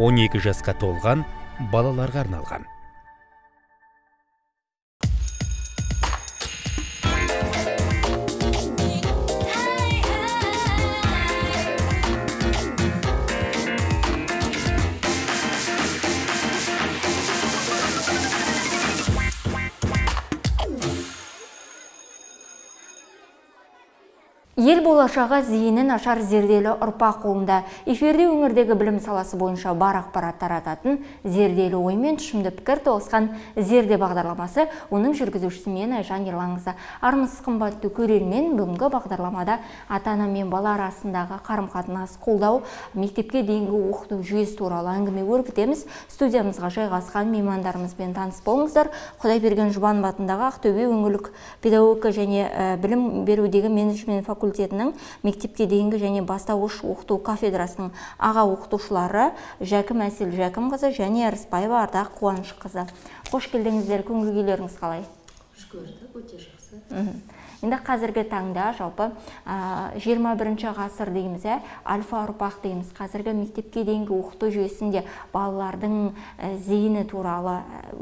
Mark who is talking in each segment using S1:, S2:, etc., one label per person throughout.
S1: 12 жасқа толған балаларға арналған.
S2: Болашағы зейіні нашар зерделі ұрпақ қолында эфирде өңірдегі білім саласы бойынша бар ақпарат тарататын зерделі ой мен тұшымды пікір тоғысқан зерде бағдарламасы оның жүргізушісі мен айжан ерлаңызы армысыз қымбатты көрермен бүгінгі бағдарламада ата ана мен бала арасындағы қарым қатынас қолдау мектепке дейінгі оқыту жүйесі туралы әңгіме өрбітеміз. Студиямызға жайғасқан меймандарымызбен таныс болыңыздар. Құдайберген жұбанов атындағы ақтөбе өңірлік педагогика және ә, білім берудегі менеджмент факультеті мектепке дейінгі және бастауыш оқыту кафедрасының аға оқытушылары жәкім әсел жәкімқызы және ырысбаева ардақ қуанышқызы. Қош келдіңіздер көңіл күйлеріңіз қалай?
S3: Қош көрдік өте жақсы.
S2: Енді қазіргі таңда жалпы жиырма бірінші ғасыр дейміз ә? Альфа ұрпақ дейміз. Қазіргі мектепке дейінгі оқыту жүйесінде балалардың зейіні туралы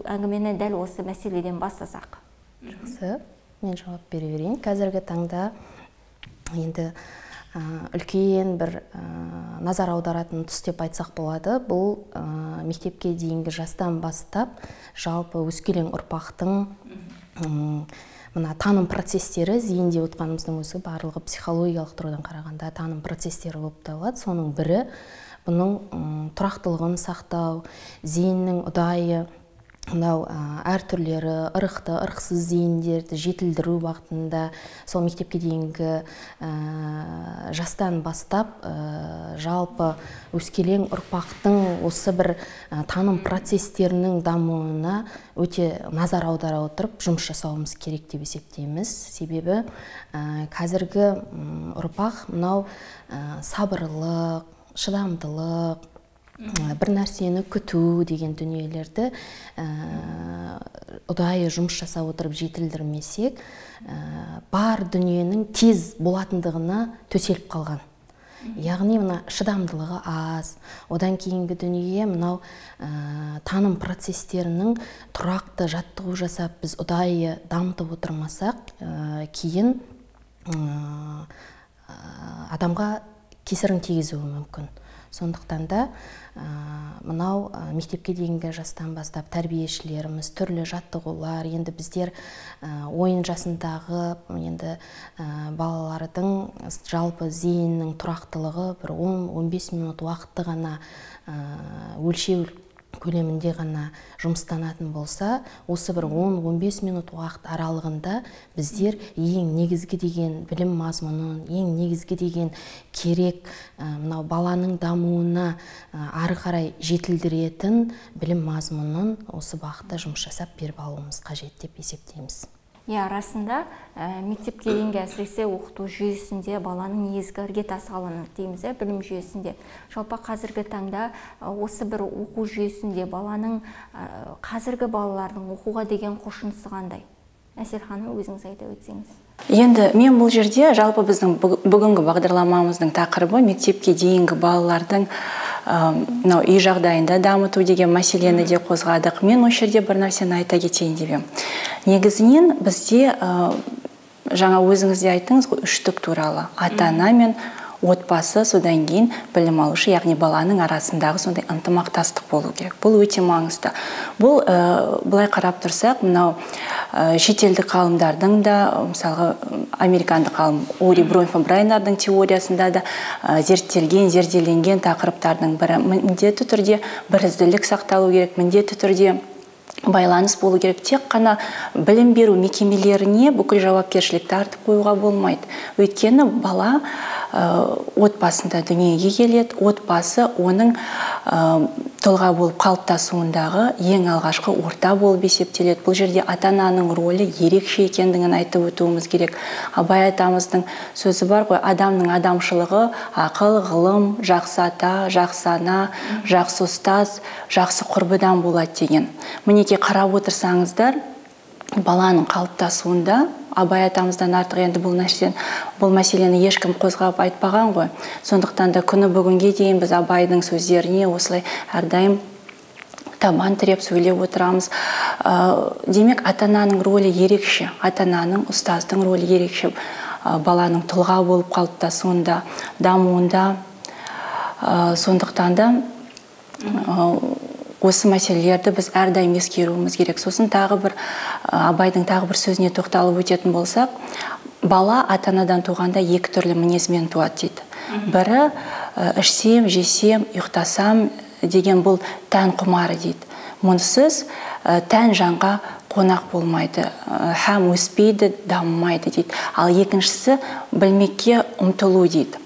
S2: әңгімені дәл осы мәселеден бастасақ.
S3: Жақсы. Мен жауап бере берейін. Қазіргі таңда енді үлкен бір назар аударатын тұс деп айтсақ болады. Бұл мектепке дейінгі жастан бастап жалпы өскелең ұрпақтың мына таным процестері зейін деп отқанымыздың өзі барлығы психологиялық тұрғыдан қарағанда таным процестері болып табылады. Соның бірі бұның тұрақтылығын сақтау зейіннің ұдайы мынау әртүрлері ырықты ырықсыз зейіндерді жетілдіру бағытында сол мектепке дейінгі жастан бастап жалпы өскелең ұрпақтың осы бір таным процестерінің дамуына өте назар аудара отырып жұмыс жасауымыз керек деп есептейміз. Себебі қазіргі ұрпақ мынау сабырлық шыдамдылық бір нәрсені күту деген дүниелерді ұдайы жұмыс жасап отырып жетілдірмесек бар дүниенің тез болатындығына төселіп қалған. Яғни мына шыдамдылығы аз. Одан кейінгі дүние мынау таным процестерінің тұрақты жаттығу жасап біз ұдайы дамытып отырмасақ кейін адамға кесірін тигізуі мүмкін. Сондықтан да мынау мектепке дейінгі жастан бастап тәрбиешілеріміз түрлі жаттығулар енді біздер ойын жасындағы енді балалардың жалпы зейіннің тұрақтылығы бір 10-15 минут уақытты ғана өлшеу көлемінде ғана жұмыстанатын болса осы бір 10-15 минут уақыт аралығында біздер ең негізгі деген білім мазмұнын ең негізгі деген керек мынау баланың дамуына ары қарай жетілдіретін білім мазмұнын осы бағытта жұмыс жасап беріп алуымыз қажет деп есептейміз.
S2: Иә расында ә, мектепке дейінгі әсіресе оқыту жүйесінде баланың негізгі іргетасы қаланады дейміз иә білім жүйесінде. Жалпы қазіргі таңда осы бір оқу жүйесінде баланың ә, қазіргі балалардың оқуға деген құлшынысы қандай? Әсел ханым өзіңіз айта өтсеңіз.
S4: Енді мен бұл жерде жалпы біздің бүгінгі бағдарламамыздың тақырыбы мектепке дейінгі балалардың мынау үй жағдайында дамыту деген мәселені де қозғадық. Мен осы жерде бір нәрсені айта кетейін деп едім. Негізінен бізде жаңа өзіңіз де айттыңыз ғой үштік туралы. Ата ана мен отбасы содан кейін білім алушы яғни баланың арасындағы сондай ынтымақтастық болу керек. Бұл өте маңызды. Бұл ә, былай қарап тұрсақ мынау ә, шетелдік ғалымдардың да мысалға американдық ғалым ори бронфа брайнардың теориясында да ә, зерттелген зерделенген тақырыптардың бірі. Міндетті түрде бірізділік сақталу керек міндетті түрде байланыс болу керек. Тек қана білім беру мекемелеріне бүкіл жауапкершілікті артып қоюға болмайды. Өйткені бала отбасында дүниеге келеді. Отбасы оның тұлға болып қалыптасуындағы ең алғашқы орта болып есептеледі. Бұл жерде ата ананың рөлі ерекше екендігін айтып өтуіміз керек. Абай атамыздың сөзі бар ғой адамның адамшылығы ақыл ғылым жақсы ата жақсы ана жақсы ұстаз жақсы құрбыдан болады деген. Мінекей қарап отырсаңыздар баланың қалыптасуында абай атамыздан артық енді бұл нәрсені бұл мәселені ешкім қозғап айтпаған ғой. Сондықтан да күні бүгінге дейін біз абайдың сөздеріне осылай әрдайым табан тіреп сөйлеп отырамыз. Ә, демек ата ананың рөлі ерекше ата ананың ұстаздың рөлі ерекше. Ә, баланың тұлға болып қалыптасуында дамуында. Ә, сондықтан да осы мәселелерді біз әрдайым ескеруіміз керек. Сосын тағы бір абайдың тағы бір сөзіне тоқталып өтетін болсақ бала ата анадан туғанда екі түрлі мінезмен туады дейді. Бірі ішсем жесем ұйықтасам деген бұл тән құмары дейді. Мұнсыз тән жанға қонақ болмайды һәм өспейді дамымайды дейді. Ал екіншісі білмекке ұмтылу дейді.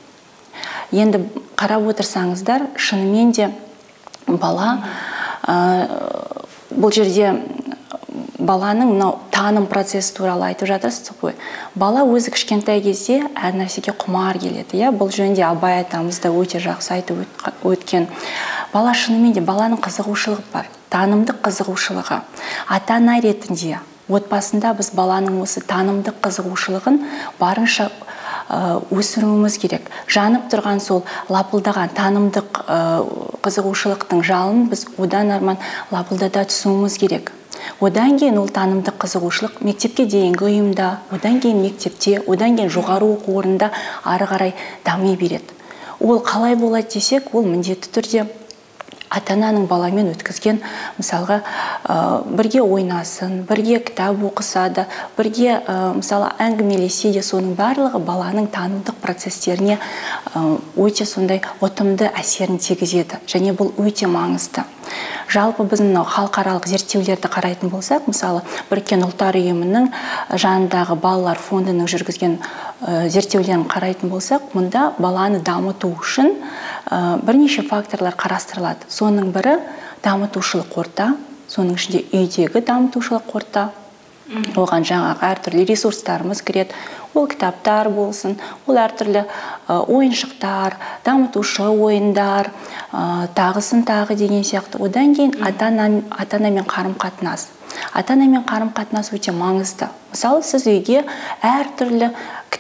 S4: Енді қарап отырсаңыздар шынымен де бала бұл жерде баланың мынау таным процесі туралы айтып жатырсыз ғой. Бала өзі кішкентай кезде әр нәрсеге құмар келеді иә? Бұл жөнінде абай атамыз да өте жақсы айтып өткен. Бала шынымен де баланың қызығушылығы бар танымдық қызығушылығы. Ата ана ретінде отбасында біз баланың осы танымдық қызығушылығын барынша өсіруіміз керек. Жанып тұрған сол лапылдаған танымдық қызығушылықтың жалын біз одан арман лапылдата түсуіміз керек. Одан кейін ол танымдық қызығушылық мектепке дейінгі ұйымда одан кейін мектепте одан кейін жоғары оқу орнында ары қарай дами береді. Ол қалай болады десек ол міндетті түрде. Ата ананың баламен өткізген мысалға ә, бірге ойнасын бірге кітап оқысады бірге ә, мысалы әңгімелесе де соның барлығы баланың танымдық процестеріне өте сондай ұтымды әсерін тигізеді. Және бұл өте маңызды. Жалпы біз мынау халықаралық зерттеулерді қарайтын болсақ мысалы біріккен ұлттар ұйымының жанындағы балалар фондының жүргізген зерттеулерін қарайтын болсақ мұнда баланы дамыту үшін бірнеше факторлар қарастырылады. Соның бірі дамытушылық орта соның ішінде үйдегі дамытушылық орта. Оған жаңағы әртүрлі ресурстарымыз кіреді. Ол кітаптар болсын ол әртүрлі ойыншықтар дамытушы ойындар тағысын тағы деген сияқты. Одан кейін ата анамен қарым қатынас ата анамен қарым қатынас өте маңызды. Мысалы сіз үйге әртүрлі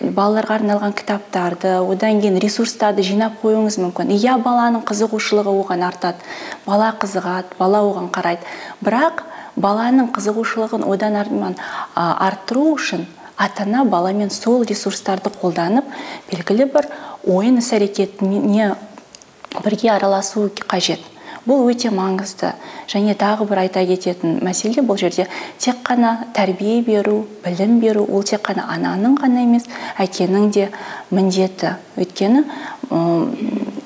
S4: балаларға арналған кітаптарды одан кейін ресурстарды жинап қоюыңыз мүмкін. Иә баланың қызығушылығы оған артады. Бала қызығады бала оған қарайды. Бірақ баланың қызығушылығын одан арман арттыру үшін ата ана баламен сол ресурстарды қолданып белгілі бір ойын іс әрекетіне бірге араласу қажет. Бұл өте маңызды және тағы бір айта кететін мәселе бұл жерде тек қана тәрбие беру білім беру ол тек қана ананың ғана емес әкенің де міндеті. Өйткені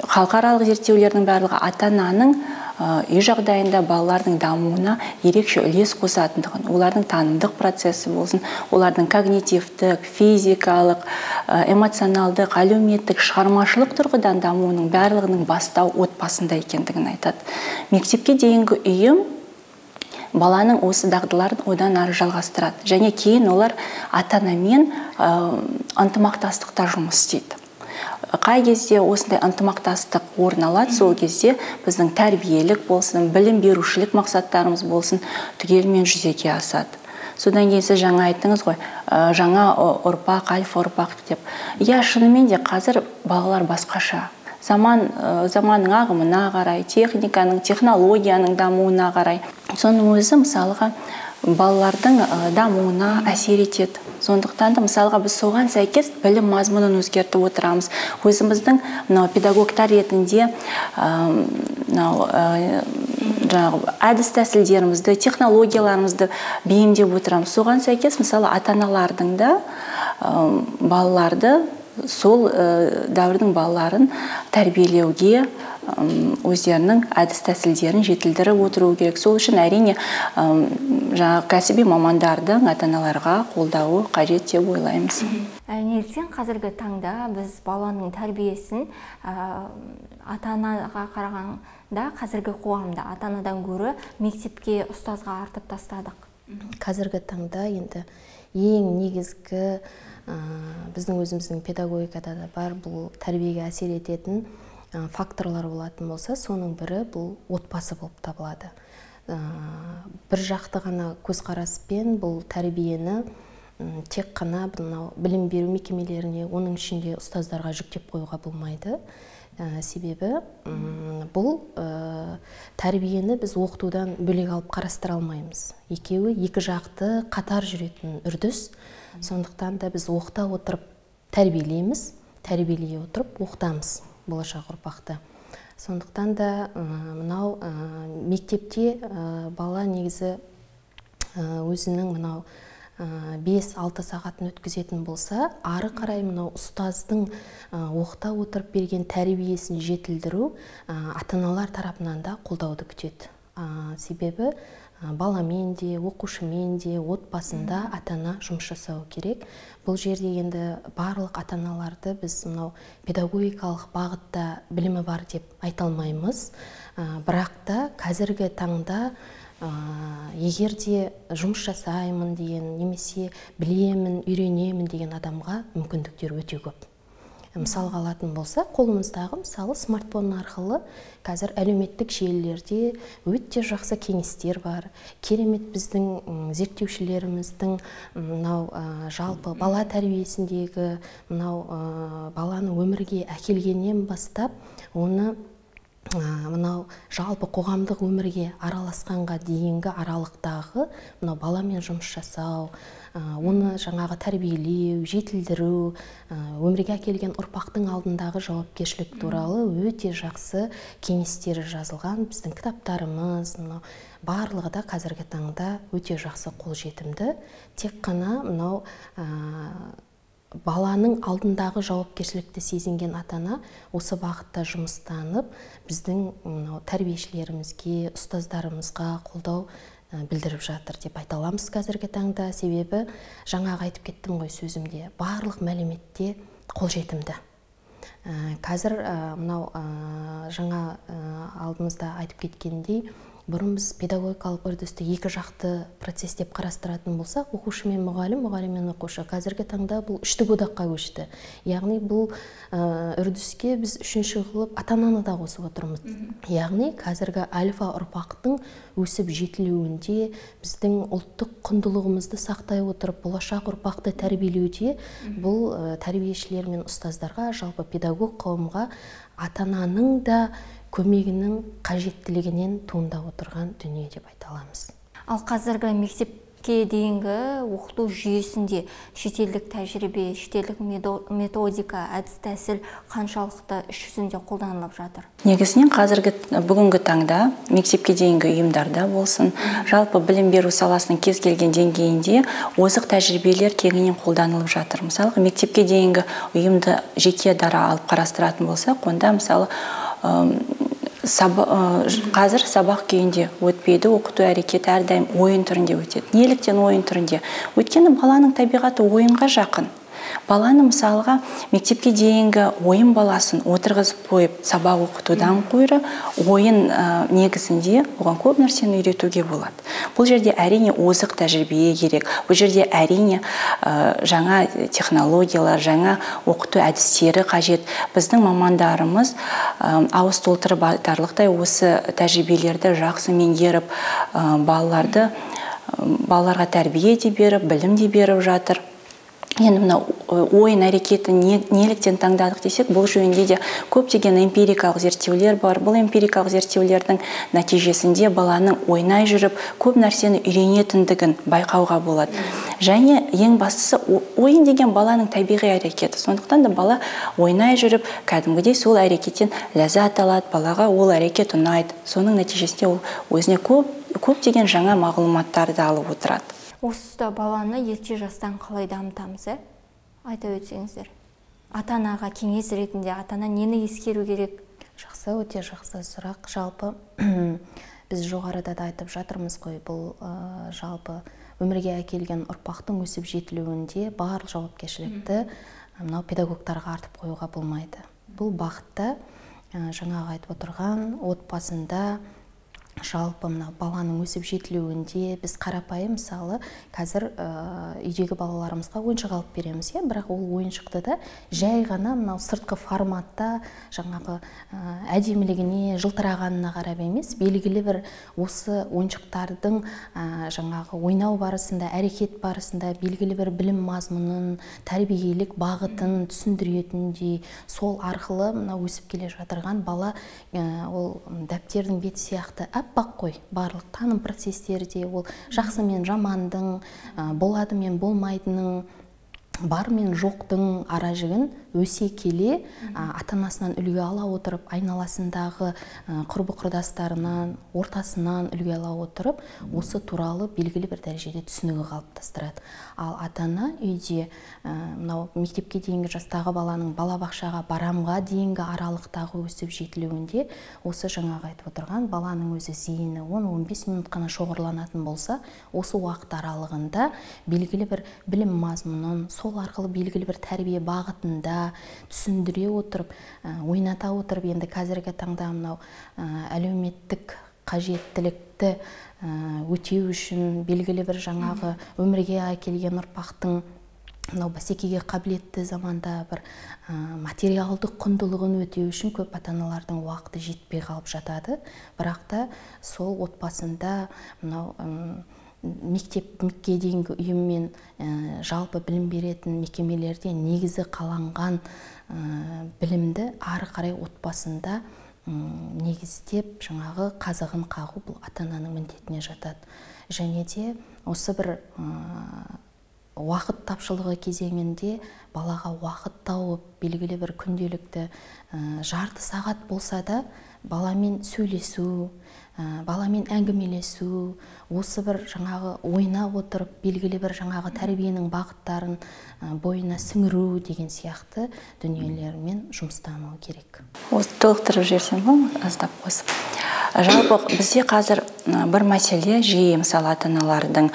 S4: халықаралық зерттеулердің барлығы ата ананың үй жағдайында балалардың дамуына ерекше үлес қосатындығын олардың танымдық процесі болсын олардың когнитивтік физикалық эмоционалдық әлеуметтік шығармашылық тұрғыдан дамуының барлығының бастау отбасында екендігін айтады. Мектепке дейінгі үйім баланың осы дағдыларын одан ары жалғастырады. Және кейін олар ата анамен ынтымақтастықта жұмыс істейді. Қай кезде осындай ынтымақтастық орын алады сол кезде біздің тәрбиелік болсын білім берушілік мақсаттарымыз болсын түгелімен жүзеге асады. Содан кейін сіз жаңа айттыңыз ғой жаңа ұрпақ альфа ұрпақ деп. Иә шынымен де қазір балалар басқаша. Заман заманның ағымына қарай техниканың технологияның дамуына қарай. Соның өзі мысалға балалардың дамуына әсер етеді. Сондықтан да мысалға біз соған сәйкес білім мазмұнын өзгертіп отырамыз. Өзіміздің мынау педагогтар ретінде мынау жаңағы әдіс тәсілдерімізді технологияларымызды бейімдеп отырамыз. Соған сәйкес мысалы ата аналардың да балаларды сол дәуірдің балаларын тәрбиелеуге өздерінің әдіс тәсілдерін жетілдіріп отыру керек. Сол үшін әрине жаңағы кәсіби мамандардың ата аналарға қолдауы қажет деп ойлаймыз.
S2: Неліктен қазіргі таңда біз баланың тәрбиесін ата анаға қарағанда қазіргі қоғамда ата анадан гөрі мектепке ұстазға артып тастадық.
S3: Қазіргі таңда енді ең негізгі біздің өзіміздің педагогикада да бар бұл тәрбиеге әсер ететін факторлар болатын болса соның бірі бұл отбасы болып табылады. Бір жақты ғана көзқараспен бұл тәрбиені тек қана мынау білім беру мекемелеріне оның ішінде ұстаздарға жүктеп қоюға болмайды. Ә, себебі бұл ә, тәрбиені біз оқытудан бөлек алып қарастыра алмаймыз. Екеуі екі жақты қатар жүретін үрдіс. Сондықтан да біз оқыта отырып тәрбиелейміз тәрбиелей отырып оқытамыз. Болашақ ұрпақты. Сондықтан да мынау мектепте бала негізі өзінің мынау бес алты сағатын өткізетін болса ары қарай мынау ұстаздың оқыта отырып берген тәрбиесін жетілдіру ата аналар тарапынан да қолдауды күтеді. Себебі баламен де оқушымен де отбасында ата ана жұмыс жасау керек. Бұл жерде енді барлық ата аналарды біз мынау педагогикалық бағытта білімі бар деп айта алмаймыз. Бірақ та қазіргі таңда егер де жұмыс жасаймын деген немесе білемін үйренемін деген адамға мүмкіндіктер өте көп. Мысалға алатын болса қолымыздағы мысалы смартфон арқылы қазір әлеуметтік желілерде өте жақсы кеңестер бар. Керемет біздің зерттеушілеріміздің мынау жалпы бала тәрбиесіндегі мынау баланы өмірге әкелгеннен бастап оны мынау жалпы қоғамдық өмірге араласқанға дейінгі аралықтағы мынау баламен жұмыс жасау оны жаңағы тәрбиелеу жетілдіру өмірге әкелген ұрпақтың алдындағы жауапкершілік туралы өте жақсы кеңестері жазылған біздің кітаптарымыз. Мынау барлығы да қазіргі таңда өте жақсы қолжетімді. Тек қана мынау баланың алдындағы жауапкершілікті сезінген ата ана осы бағытта жұмыстанып біздің тәрбиешілерімізге ұстаздарымызға қолдау білдіріп жатыр деп айта аламыз қазіргі таңда. Себебі жаңағы айтып кеттім ғой сөзімде. Барлық мәліметте қолжетімді. Қазір мынау жаңа алдымызда айтып кеткендей бұрын біз педагогикалық үрдісті екі жақты процесс деп қарастыратын болсақ оқушы мен мұғалім мұғалім мен оқушы. Қазіргі таңда бұл үштік одаққа көшті. Яғни бұл үрдіске біз үшінші қылып ата ананы да қосып отырмыз. Яғни қазіргі альфа ұрпақтың өсіп жетілуінде біздің ұлттық құндылығымызды сақтай отырып болашақ ұрпақты тәрбиелеуде бұл тәрбиешілер мен ұстаздарға жалпы педагог қауымға ата ананың да көмегінің қажеттілігінен туындап отырған дүние деп айта аламыз.
S2: Ал қазіргі мектепке дейінгі оқыту жүйесінде шетелдік тәжірибе шетелдік методика әдіс тәсіл қаншалықты іс жүзінде қолданылып жатыр?
S4: Негізінен қазіргі бүгінгі таңда мектепке дейінгі ұйымдарда болсын жалпы білім беру саласының кез келген деңгейінде озық тәжірибелер кеңінен қолданылып жатыр. Мысалға мектепке дейінгі ұйымды жеке дара алып қарастыратын болсақ онда мысалы қазір сабақ күйінде өтпейді оқыту әрекеті әрдайым ойын түрінде өтеді. Неліктен ойын түрінде? Өйткені баланың табиғаты ойынға жақын. Баланы мысалға мектепке дейінгі ойын баласын отырғызып қойып сабақ оқытудан гөрі ойын ә, негізінде оған көп нәрсені үйретуге болады. Бұл жерде әрине озық тәжірибе керек. Бұл жерде әрине ә, жаңа технологиялар жаңа оқыту әдістері қажет. Біздің мамандарымыз ә, ауыз толтырып айтарлықтай осы тәжірибелерді жақсы меңгеріп ә, балаларды балаларға тәрбие де беріп білім де беріп жатыр. Енді мына ойын әрекеті неліктен таңдадық десек бұл жөнінде де көптеген эмпирикалық зерттеулер бар. Бұл эмпирикалық зерттеулердің нәтижесінде баланың ойнай жүріп көп нәрсені үйренетіндігін байқауға болады. Және ең бастысы ойын деген баланың табиғи әрекеті. Сондықтан да бала ойнай жүріп кәдімгідей сол әрекеттен ләззат алады балаға ол әрекет ұнайды. Соның нәтижесінде ол өзіне көп көптеген жаңа мағлұматтарды алып отырады.
S2: Осы тұста баланы ерте жастан қалай дамытамыз ә? Айта өтсеңіздер. Ата анаға кеңес ретінде ата ана нені ескеру керек?
S3: Жақсы өте жақсы сұрақ. Жалпы біз жоғарыда да айтып жатырмыз ғой бұл ә, жалпы өмірге әкелген ұрпақтың өсіп жетілуінде барлық жауапкершілікті мынау педагогтарға артып қоюға болмайды. Бұл бағытта ә, жаңағы айтып отырған отбасында жалпы мына баланың өсіп жетілуінде біз қарапайым мысалы қазір ә, үйдегі балаларымызға ойыншық алып береміз иә? Бірақ ол ойыншықты да жай ғана мынау сыртқы форматта жаңағы ә, әдемілігіне жылтырағанына қарап емес белгілі бір осы ойыншықтардың ә, жаңағы ойнау барысында әрекет барысында белгілі бір білім мазмұнын тәрбиелік бағытын түсіндіретіндей сол арқылы мына өсіп келе жатырған бала ол дәптердің беті сияқты. Аппақ қой. Барлық таным процестері де ол жақсы мен жамандың болады мен болмайтынның бар мен жоқтың ара жігін өсе келе ата анасынан үлгі ала отырып айналасындағы құрбы құрдастарынан ортасынан үлгі ала отырып осы туралы белгілі бір дәрежеде түсінігі қалыптастырады. Ал ата ана үйде мынау мектепке дейінгі жастағы баланың балабақшаға барамға дейінгі аралықтағы өсіп жетілуінде осы жаңағы айтып отырған баланың өзі зейіні 10-15 минут қана шоғырланатын болса осы уақыт аралығында белгілі бір білім мазмұнын сол арқылы белгілі бір тәрбие бағытында түсіндіре отырып ойната отырып енді қазіргі таңда мынау әлеуметтік қажеттілікті өтеу үшін белгілі бір жаңағы өмірге әкелген ұрпақтың мынау бәсекеге қабілетті заманда бір материалдық құндылығын өтеу үшін көп ата аналардың уақыты жетпей қалып жатады. Бірақ та сол отбасында мынау мектепке дейінгі ұйым мен жалпы білім беретін мекемелерде негізі қаланған білімді ары қарай отбасында негіздеп жаңағы қазығын қағу бұл ата ананың міндетіне жатады. Және де осы бір уақыт тапшылығы кезеңінде балаға уақыт тауып белгілі бір күнделікті жарты сағат болса да баламен сөйлесу баламен әңгімелесу осы бір жаңағы ойнап отырып белгілі бір жаңағы тәрбиенің бағыттарын бойына сіңіру деген сияқты дүниелермен жұмыстану керек.
S4: Осы толықтырып жіберсем ба аздап қосып. Жалпы бізде қазір бір мәселе жиі мысалы ата аналардың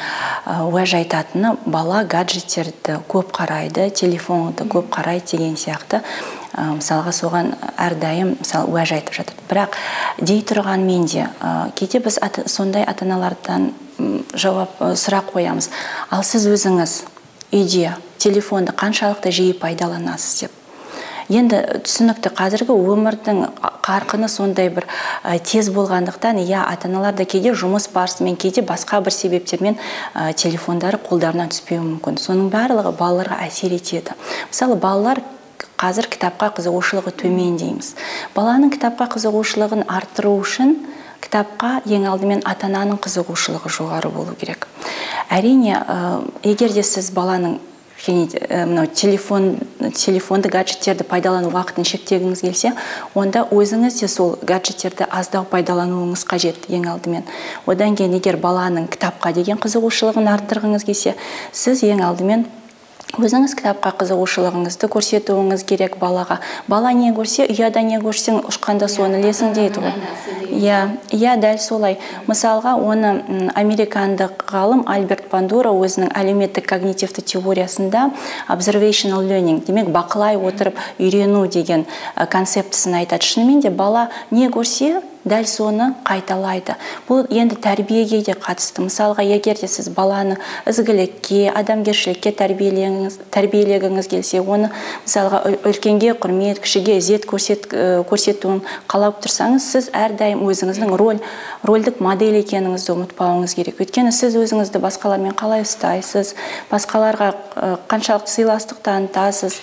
S4: уәж айтатыны бала гаджеттерді көп қарайды телефонды көп қарайды деген сияқты. Мысалға соған әрдайым мысалы уәж айтып жатыр. Бірақ дей тұрғанмен де кейде біз сондай ата аналардан жауап сұрақ қоямыз. Ал сіз өзіңіз үйде телефонды қаншалықты жиі пайдаланасыз? деп. Енді түсінікті қазіргі өмірдің қарқыны сондай бір тез болғандықтан иә ата аналар да кейде жұмыс барысымен кейде басқа бір себептермен ә, телефондары қолдарына түспеуі мүмкін. Соның барлығы балаларға әсер етеді. Мысалы балалар қазір кітапқа қызығушылығы төмен дейміз. Баланың кітапқа қызығушылығын арттыру үшін кітапқа ең алдымен ата ананың қызығушылығы жоғары болу керек. Әрине егер де сіз баланың және мынау телефон телефонды гаджеттерді пайдалану уақытын шектегіңіз келсе онда өзіңіз де сол гаджеттерді аздау пайдалануыңыз қажет ең алдымен. Одан кейін егер баланың кітапқа деген қызығушылығын арттырғыңыз келсе сіз ең алдымен өзіңіз кітапқа қызығушылығыңызды көрсетуіңіз керек балаға. Бала не көрсе ұяда не көрсең ұшқанда соны ілесің дейді ғой. Иә иә дәл солай. Мысалға оны американдық ғалым альберт пандура өзінің әлеуметтік когнитивті теориясында observational learning демек бақылай отырып үйрену деген концептісін айтады. Шынымен де бала не көрсе дәл соны қайталайды. Бұл енді тәрбиеге де қатысты. Мысалға егер де сіз баланы ізгілікке адамгершілікке тәрбиелегіңіз келсе оны мысалға үлкенге құрмет кішіге ізет көрсет, көрсетуін қалап тұрсаңыз сіз әрдайым өзіңіздің роль рольдік модель екеніңізді ұмытпауыңыз керек. Өйткені сіз өзіңізді басқалармен қалай ұстайсыз басқаларға қаншалықты сыйластық танытасыз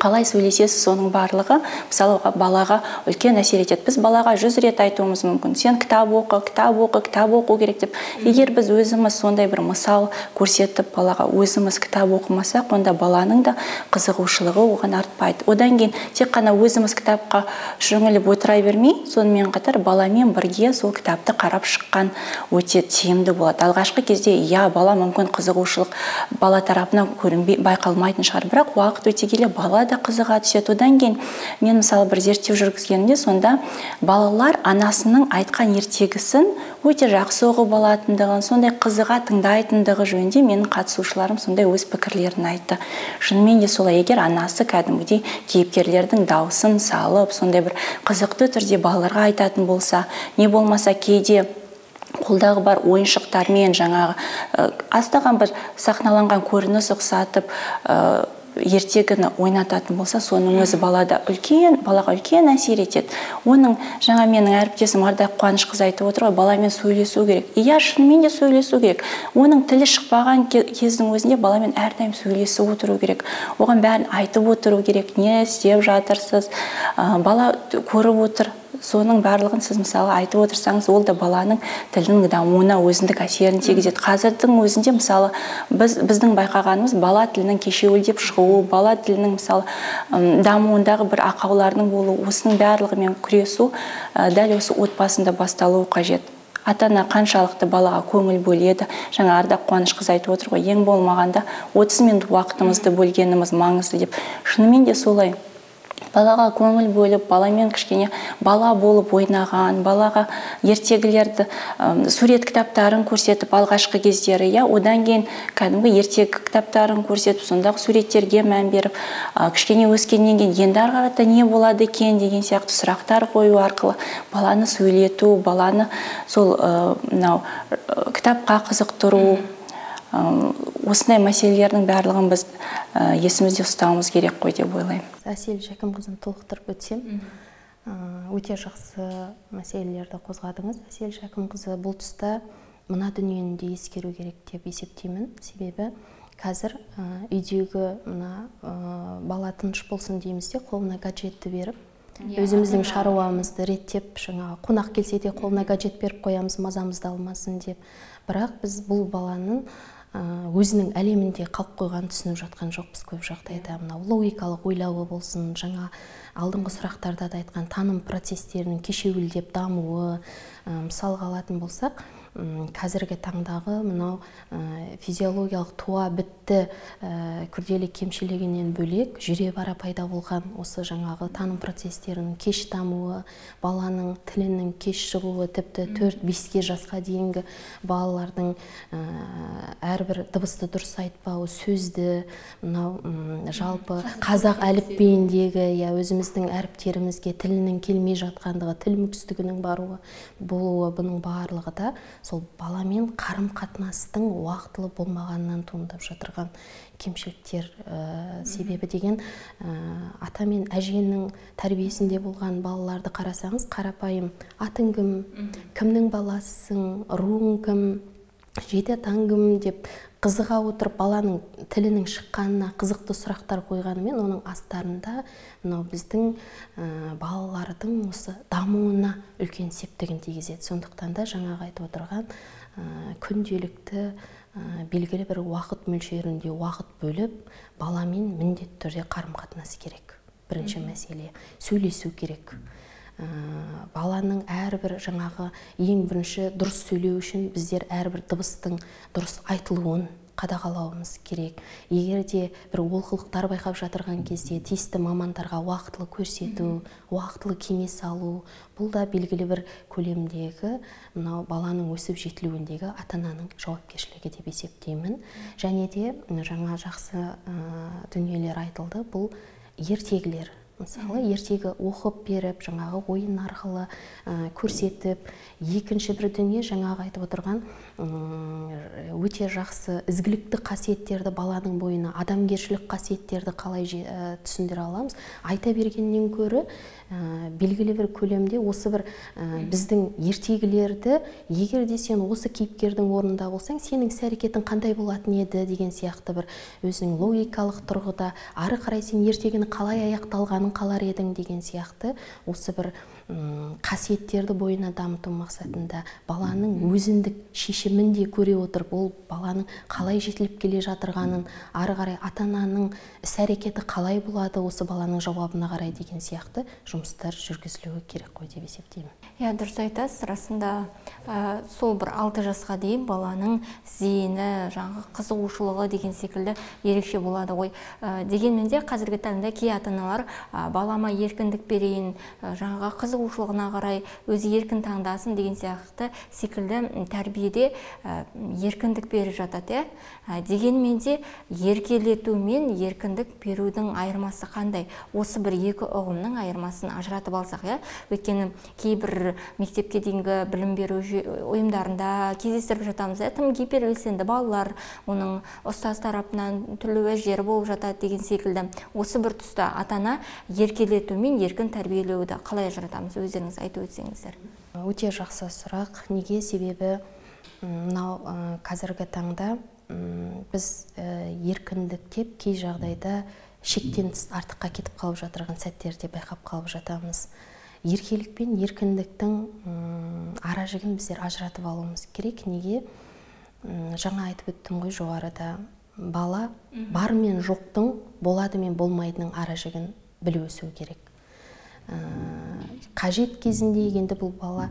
S4: қалай сөйлесесіз соның барлығы? Мысалы балаға үлкен әсер етеді. Біз балаға жүз рет айтуымыз мүмкін. Сен кітап оқы кітап оқы кітап оқу керек деп. Егер біз өзіміз сондай бір мысал көрсетіп балаға өзіміз кітап оқымасақ онда баланың да қызығушылығы оған артпайды. Одан кейін тек қана өзіміз кітапқа жүңіліп отыра бермей сонымен қатар баламен бірге сол кітапты қарап шыққан өте тиімді болады. Алғашқы кезде иә бала мүмкін қызығушылық бала тарапынан көрінбей байқалмайтын шығар. Бірақ уақыт өте келе бала бала да қызыға түседі. Одан кейін мен мысалы бір зерттеу жүргізгенімде сонда балалар анасының айтқан ертегісін өте жақсы ұғып алатындығын сондай қызыға тыңдайтындығы жөнінде менің қатысушыларым сондай өз пікірлерін айтты. Шынымен де солай егер анасы кәдімгідей кейіпкерлердің дауысын салып сондай бір қызықты түрде балаларға айтатын болса не болмаса кейде қолдағы бар ойыншықтармен жаңағы ә, аздаған бір сахналанған көрініс ұқсатып ертегіні ойнататын болса соның өзі балада үлкен балаға үлкен әсер етеді. Оның жаңа менің әріптесім ардақ қуанышқызы айтып отыр ғой баламен сөйлесу керек. Иә шынымен де сөйлесу керек. Оның тілі шықпаған кездің өзінде баламен әрдайым сөйлесіп отыру керек. Оған бәрін айтып отыру керек. Не істеп жатырсыз? Бала көріп отыр. Соның барлығын сіз мысалы айтып отырсаңыз ол да баланың тілінің дамуына өзіндік әсерін тигізеді. Қазірдің өзінде мысалы біз біздің байқағанымыз бала тілінің кешеуілдеп шығуы бала тілінің мысалы дамуындағы бір ақаулардың болуы осының барлығымен күресу дәл осы отбасында басталуы қажет. Ата ана қаншалықты балаға көңіл бөледі? Жаңа ардақ қуанышқызы айтып отыр ғой ең болмағанда 30 минут уақытымызды бөлгеніміз маңызды деп. Шынымен де солай. Балаға көңіл бөліп баламен кішкене бала болып ойнаған балаға ертегілерді ә, сурет кітаптарын көрсетіп алғашқы кездері иә одан кейін кәдімгі ертегі кітаптарын көрсетіп сондағы суреттерге мән беріп ә, кішкене өскеннен кейін енді ары қарата не болады екен деген сияқты сұрақтар қою арқылы баланы сөйлету баланы сол мынау кітапқа қызықтыру осындай мәселелердің барлығын біз есімізде ұстауымыз керек қой деп ойлаймын.
S3: Әсел жәкімқызын толықтырып өтсем өте жақсы мәселелерді қозғадыңыз. Әсел жәкімқызы бұл тұста мына дүниені де ескеру керек деп есептеймін. Себебі қазір үйдегі мына бала тыныш болсын дейміз де қолына гаджетті беріп иә, өзіміздің шаруамызды реттеп жаңағы қонақ келсе де қолына гаджет беріп қоямыз мазамызды алмасын деп. Бірақ біз бұл баланың өзінің әлемінде қалып қойғанын түсініп жатқан жоқпыз көп жағдайда. Мынау логикалық ойлауы болсын жаңа алдыңғы сұрақтарда да айтқан таным процестерінің кешеуілдеп дамуы мысалға алатын болсақ қазіргі таңдағы мынау физиологиялық туа бітті күрделі кемшілігінен бөлек жүре бара пайда болған осы жаңағы таным процестерінің кеш дамуы баланың тілінің кеш шығуы тіпті төрт беске жасқа дейінгі балалардың әрбір дыбысты дұрыс айтпауы сөзді мынау жалпы қазақ әліпбиіндегі иә өзіміздің әріптерімізге тілінің келмей жатқандығы тіл мүкістігінің баруы болуы бұның барлығы да сол баламен қарым қатынастың уақытылы болмағанынан туындап жатырған кемшіліктер ә, себебі деген ә, ата мен әженің тәрбиесінде болған балаларды қарасаңыз қарапайым атың кім кімнің баласысың руың кім жеті атаң кім деп қызыға отырып баланың тілінің шыққанына қызықты сұрақтар қойғанымен оның астарында мынау біздің ә, балалардың осы дамуына үлкен септігін тигізеді. Сондықтан да жаңағы айтып отырған ә, күнделікті ә, белгілі бір уақыт мөлшерінде уақыт бөліп баламен міндетті түрде қарым қатынас керек. Бірінші мәселе. Сөйлесу керек. Ә, баланың әрбір жаңағы ең бірінші дұрыс сөйлеу үшін біздер әрбір дыбыстың дұрыс айтылуын қадағалауымыз керек. Егер де бір олқылықтар байқап жатырған кезде тиісті мамандарға уақытылы көрсету уақытылы кеңес алу бұл да белгілі бір көлемдегі мынау баланың өсіп жетілуіндегі ата ананың жауапкершілігі деп есептеймін. Және де жаңа жақсы ә, дүниелер айтылды. Бұл ертегілер мысалы ертегі оқып беріп жаңағы ойын арқылы ә, көрсетіп екінші бір дүние жаңағы айтып отырған өте жақсы ізгілікті қасиеттерді баланың бойына адамгершілік қасиеттерді қалай ә, түсіндіре аламыз? Айта бергеннен көрі ә, белгілі бір көлемде осы бір біздің ертегілерді егер де сен осы кейіпкердің орнында болсаң сенің іс әрекетің қандай болатын еді деген сияқты бір өзінің логикалық тұрғыда ары қарай сен ертегіні қалай қалар едің деген сияқты. Осы бір қасиеттерді бойына дамыту мақсатында баланың өзіндік шешімін де көре отырып ол баланың қалай жетіліп келе жатырғанын ары қарай ата ананың іс әрекеті қалай болады осы баланың жауабына қарай деген сияқты жұмыстар жүргізілуі керек қой деп есептеймін.
S2: Иә дұрыс айтасыз. Расында ә, сол бір алты жасқа дейін баланың зейіні жаңағы қызығушылығы деген секілді ерекше болады ғой. Ә, дегенмен де қазіргі таңда кей ата аналар ә, балама еркіндік берейін ә, жаңағы қызығушылығына қарай өзі еркін таңдасын деген сияқты секілді тәрбиеде еркіндік беріп жатады иә. Ә, дегенмен де еркелету мен еркіндік берудің айырмасы қандай? Осы бір екі ұғымның айырмасын ажыратып алсақ иә. Өйткені кейбір мектепке дейінгі білім беру ұйымдарында кездестіріп жатамыз иә тым гипербелсенді балалар оның ұстаз тарапынан түрлі уәждері болып жатады деген секілді. Осы бір тұста ата ана еркелету мен еркін тәрбиелеуді қалай ажыратамыз? Өздеріңіз айтып өтсеңіздер.
S3: Өте жақсы сұрақ. Неге? Себебі мынау қазіргі таңда біз еркіндік деп кей жағдайда шектен тыс артыққа кетіп қалып жатырған сәттерде байқап қалып жатамыз. Еркелік пен еркіндіктің ара жігін біздер ажыратып алуымыз керек. Неге? Жаңа айтып өттім ғой жоғарыда. Бала бар мен жоқтың болады мен болмайтынның ара жігін біліп өсу керек. Қажет кезінде енді бұл бала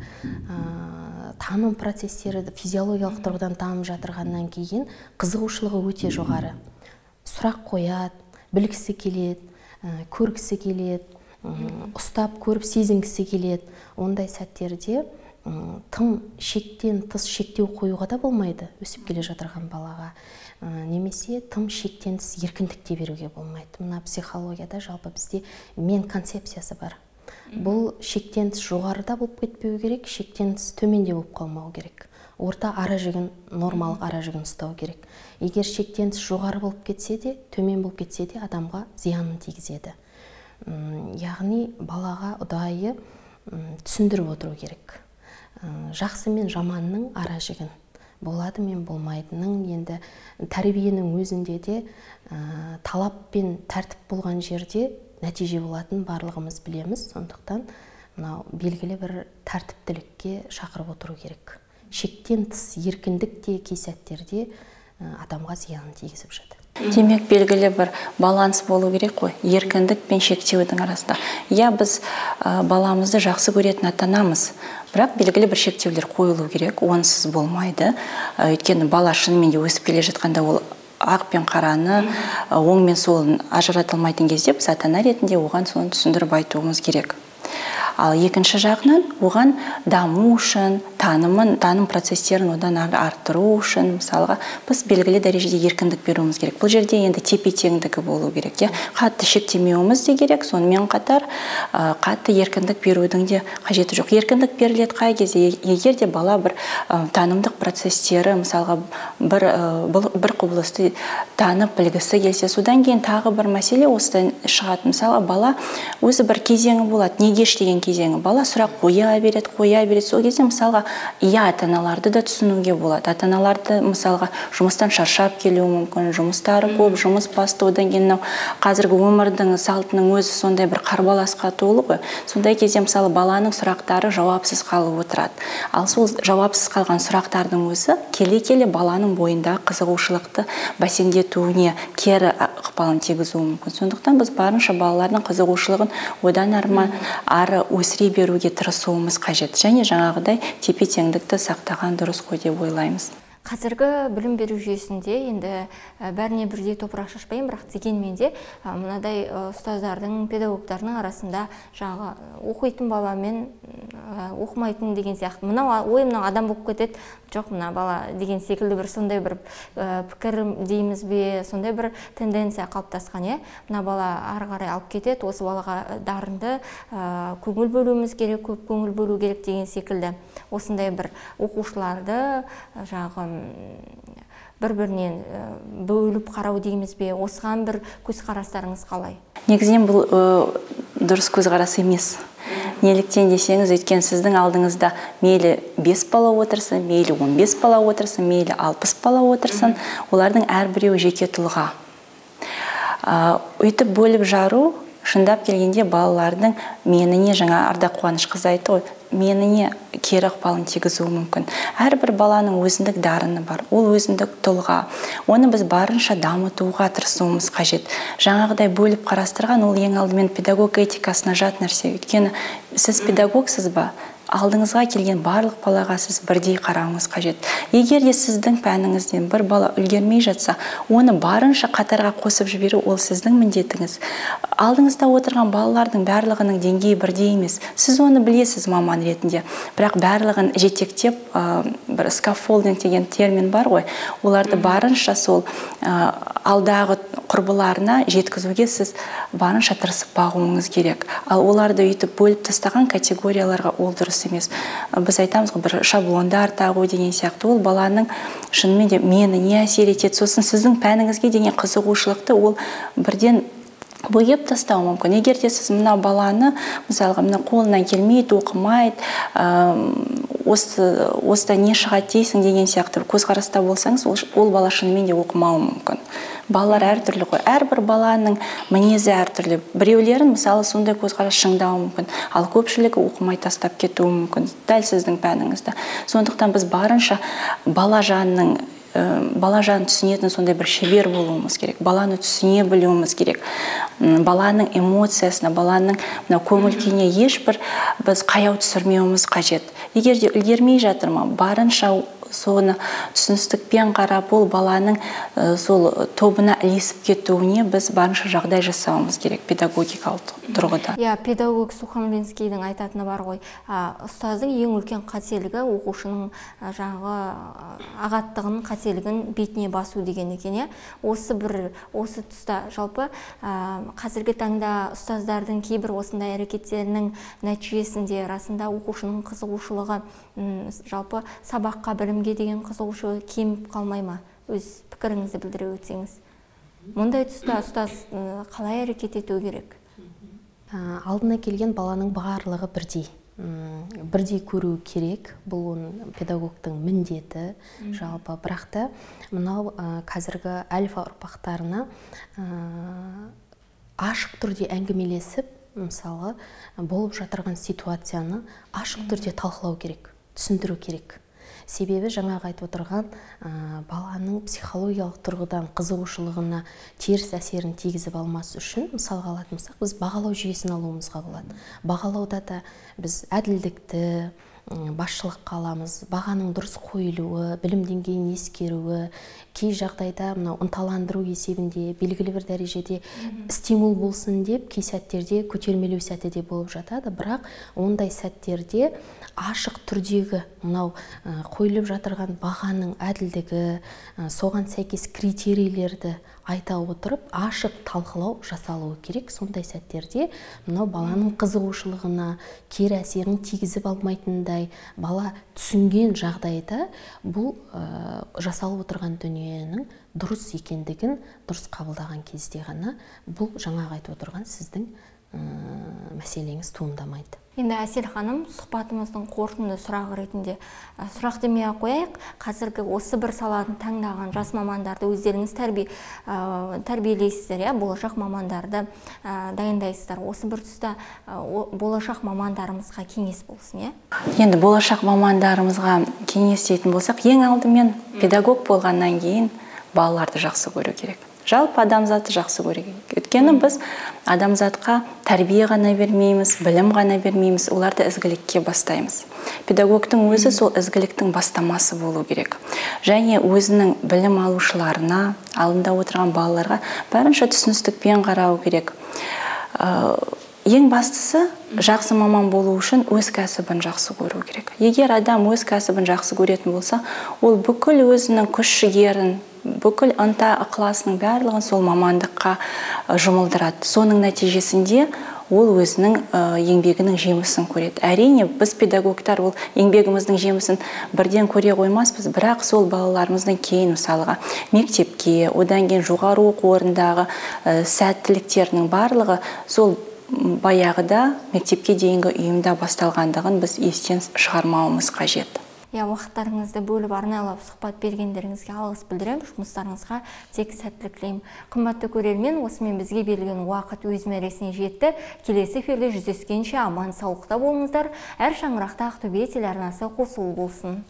S3: таным процестері физиологиялық тұрғыдан танып жатырғаннан кейін қызығушылығы өте жоғары. Сұрақ қояды білгісі келеді көргісі келеді ұстап көріп сезінгісі келеді. Ондай сәттерде тым шектен тыс шектеу қоюға да болмайды өсіп келе жатырған балаға. Немесе тым шектен тыс еркіндік те беруге болмайды. Мына психологияда жалпы бізде мен концепциясы бар. Бұл шектен тыс жоғарыда болып кетпеу керек шектен тыс төменде болып қалмау керек. Орта ара жігін нормалық ара жігін ұстау керек. Егер шектен тыс жоғары болып кетсе де төмен болып кетсе де адамға зиянын тигізеді. Яғни балаға ұдайы түсіндіріп отыру керек. Жақсы мен жаманның ара жігін. Болады мен болмайтынын енді тәрбиенің өзінде де ә, талап пен тәртіп болған жерде нәтиже болатын барлығымыз білеміз. Сондықтан мынау белгілі бір тәртіптілікке шақырып отыру керек. Шектен тыс еркіндік те кей сәттерде адамға зиянын тигізіп жатыр.
S4: Демек белгілі бір баланс болу керек қой. Еркіндік пен шектеудің арасында. Иә біз ә, баламызды жақсы көретін ата анамыз бірақ белгілі бір шектеулер қойылу керек онсыз болмайды. Ә, өйткені бала шынымен де өсіп келе жатқанда ол ақ пен қараны оң мен солын ажырата алмайтын кезде біз ата ана ретінде оған соны түсіндіріп айтуымыз керек. Ал екінші жағынан оған даму үшін танымын таным процестерін одан ары арттыру үшін мысалға біз белгілі дәрежеде еркіндік беруіміз керек. Бұл жерде енді тепе теңдігі болу керек иә. Қатты шектемеуіміз де керек сонымен қатар қатты еркіндік берудің де қажеті жоқ. Еркіндік беріледі қай кезде? Егер де бала бір танымдық процестері мысалға бір бір құбылысты танып білгісі келсе содан кейін тағы бір мәселе осыдан шығады. Мысалға бала өзі бір кезеңі болады. Неге деген кезеңі бала сұрақ қоя береді қоя береді. Сол кезде мысалға иә ата аналарды да түсінуге болады. Ата аналарды мысалға жұмыстан шаршап келуі мүмкін жұмыстары көп жұмыс басты одан кейін мынау қазіргі өмірдің салтының өзі сондай бір қарбаласқа толы ғой. Сондай кезде мысалы баланың сұрақтары жауапсыз қалып отырады. Ал сол жауапсыз қалған сұрақтардың өзі келе келе баланың бойындағы қызығушылықты бәсеңдетуіне кері ықпалын тигізуі мүмкін. Сондықтан біз барынша балалардың қызығушылығын одан арма ары өсіре беруге тырысуымыз қажет. Және жаңағыдай тепе теңдікті сақтаған дұрыс қой деп ойлаймыз.
S2: Қазіргі білім беру жүйесінде енді бәріне бірдей топырақ шашпаймын бірақ дегенмен де мынадай ұстаздардың педагогтардың арасында жаңағы оқитын баламен оқымайтын деген сияқты. Мынау ой мынау адам болып кетеді. Жоқ мына бала деген секілді бір сондай бір пікір дейміз бе? Сондай бір тенденция қалыптасқан иә? Мына бала ары қарай алып кетеді осы балаға дарынды көңіл бөлуіміз керек көп көңіл бөлу керек деген секілді осындай бір оқушыларды жаңағы бір бірінен бөліп қарау дейміз бе? Осыған бір көзқарастарыңыз қалай?
S4: Негізінен бұл дұрыс көзқарас емес. Неліктен десеңіз өйткені сіздің алдыңызда мейлі бес бала отырсын мейлі он бес бала отырсын мейлі алпыс бала отырсын. Олардың әрбіреуі жеке тұлға. Өйтіп бөліп жару шындап келгенде балалардың меніне жаңа ардақ қуанышқызы айтты ғой меніне кері ықпалын тигізуі мүмкін. Әрбір баланың өзіндік дарыны бар ол өзіндік тұлға. Оны біз барынша дамытуға тырысуымыз қажет. Жаңағыдай бөліп қарастырған ол ең алдымен педагог этикасына жат нәрсе. Өйткені сіз педагогсыз ба? Алдыңызға келген барлық балаға сіз бірдей қарауыңыз қажет. Егер де сіздің пәніңізден бір бала үлгермей жатса оны барынша қатарға қосып жіберу ол сіздің міндетіңіз. Алдыңызда отырған балалардың барлығының деңгейі бірдей емес. Сіз оны білесіз маман ретінде. Бірақ барлығын жетектеп ә, бір скафолдинг деген термин бар ғой. Оларды барынша сол ә, алдағы құрбыларына жеткізуге сіз барынша тырысып бағуыңыз керек. Ал оларды өйтіп бөліп тастаған категорияларға ол дұрыс емес біз айтамыз ғой бір шаблондар тағу деген сияқты. Ол баланың шынымен де мені не әсер етеді? Сосын сіздің пәніңізге деген қызығушылықты ол бірден бөгеп тастауы мүмкін. Егер де сіз мына баланы мысалға мына қолынан келмейді оқымайды осы осыдан не шығады дейсің деген сияқты көзқараста болсаңыз ол, ол бала шынымен де оқымауы мүмкін. Балалар әртүрлі ғой. Әрбір баланың мінезі әртүрлі біреулерін мысалы сондай көзқарас шыңдауы мүмкін. Ал көпшілігі оқымай тастап кетуі мүмкін. Дәл сіздің пәніңізді. Сондықтан біз барынша бала жанның бала жанын түсінетін сондай бір шебер болуымыз керек баланы түсіне білуіміз керек. Баланың эмоциясына баланың мына көңіл күйіне ешбір біз қаяу түсірмеуіміз қажет. Егер де үлгермей жатыр ма барынша соны түсіністікпен қарап ол баланың сол тобына ілесіп кетуіне біз барынша жағдай жасауымыз керек педагогикалық тұрғыда.
S2: Иә педагог сухомлинскийдің айтатыны бар ғой. Ұстаздың ең үлкен қателігі оқушының жаңағы ағаттығын қателігін бетіне басу деген екен иә. Осы бір осы тұста жалпы қазіргі таңда ұстаздардың кейбір осындай әрекеттерінің нәтижесінде расында оқушының қызығушылығы жалпы сабаққа білімге деген қызығушылығы кеміп қалмай ма? Өз пікіріңізді білдіре өтсеңіз. Мұндай тұста ұстаз қалай әрекет ету керек?
S3: Алдына келген баланың барлығы бірдей. Бірдей көру керек. Бұл педагогтың міндеті жалпы. Бірақ та мынау қазіргі альфа ұрпақтарына ашық түрде әңгімелесіп мысалы болып жатырған ситуацияны ашық түрде талқылау керек түсіндіру керек. Себебі жаңағы айтып отырған ә, баланың психологиялық тұрғыдан қызығушылығына теріс әсерін тигізіп алмас үшін мысалға алатын болсақ біз бағалау жүйесін алуымызға болады. Бағалауда да біз әділдікті басшылыққа аламыз бағаның дұрыс қойылуы білім деңгейін ескеруі кей жағдайда мынау ынталандыру есебінде белгілі бір дәрежеде стимул болсын деп кей сәттерде көтермелеу сәті де болып жатады. Бірақ ондай сәттерде ашық түрдегі мынау қойылып жатырған бағаның әділдігі соған сәйкес критерийлерді айта отырып ашық талқылау жасалуы керек. Сондай сәттерде мынау баланың қызығушылығына кері әсерін тигізіп алмайтындай бала түсінген жағдайда бұл ә, жасалып отырған дүниенің дұрыс екендігін дұрыс қабылдаған кезде ғана бұл жаңағы айтып отырған сіздің мәселеңіз туындамайды.
S2: Енді әсел ханым сұхбатымыздың қорытынды сұрағы ретінде сұрақ демей ақ қояйық. Қазіргі осы бір саланы таңдаған жас мамандарды өздеріңіз тәрбие ә, тәрбиелейсіздер иә? Болашақ мамандарды ә, дайындайсыздар осы бір тұста ә, болашақ мамандарымызға кеңес болсын иә?
S4: Енді болашақ мамандарымызға кеңес дейтін болсақ ең алдымен педагог болғаннан кейін балаларды жақсы көру керек. Жалпы адамзатты жақсы керек өйткені біз адамзатқа тәрбие ғана бермейміз білім ғана бермейміз оларды ізгілікке бастаймыз. Педагогтың өзі сол ізгіліктің бастамасы болу керек. Және өзінің білім алушыларына алдында отырған балаларға барынша түсіністікпен қарау керек. Ең бастысы жақсы маман болу үшін өз кәсібін жақсы көру керек. Егер адам өз кәсібін жақсы көретін болса ол бүкіл өзінің күш жігерін бүкіл ынта ықыласының барлығын сол мамандыққа жұмылдырады. Соның нәтижесінде ол өзінің еңбегінің жемісін көреді. Әрине біз педагогтар ол еңбегіміздің жемісін бірден көре қоймаспыз бірақ сол балаларымыздың кейін мысалға мектепке одан кейін жоғары оқу орнындағы сәттіліктерінің барлығы сол баяғыда мектепке дейінгі ұйымда басталғандығын біз естен шығармауымыз қажет.
S2: Иә уақыттарыңызды бөліп арналап сұхбат бергендеріңізге алғыс білдіремін. Жұмыстарыңызға тек сәттілік тілеймін. Қымбатты көрермен осымен бізге берілген уақыт өз мәресіне жетті. Келесі эфирде жүздескенше аман саулықта болыңыздар. Әр шаңырақта ақтөбе телеарнасы қосулы болсын.